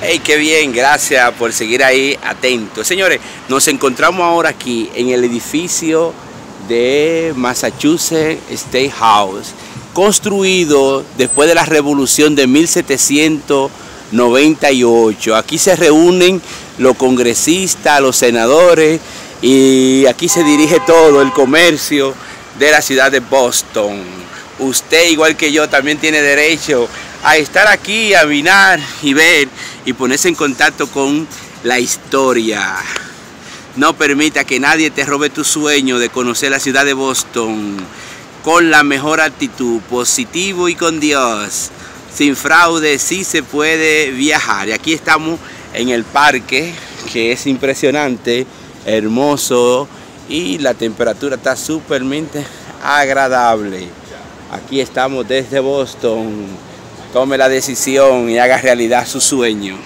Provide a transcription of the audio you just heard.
Hey, qué bien, gracias por seguir ahí atentos. Señores, nos encontramos ahora aquí en el edificio de Massachusetts State House, construido después de la revolución de 1798. Aquí se reúnen los congresistas, los senadores y aquí se dirige todo el comercio de la ciudad de Boston. Usted, igual que yo, también tiene derecho a estar aquí, a mirar y ver y ponerse en contacto con la historia. No permita que nadie te robe tu sueño de conocer la ciudad de Boston con la mejor actitud, positivo y con Dios. Sin fraude, sí se puede viajar. Y aquí estamos en el parque, que es impresionante, hermoso y la temperatura está súpermente agradable. Aquí estamos desde Boston tome la decisión y haga realidad su sueño.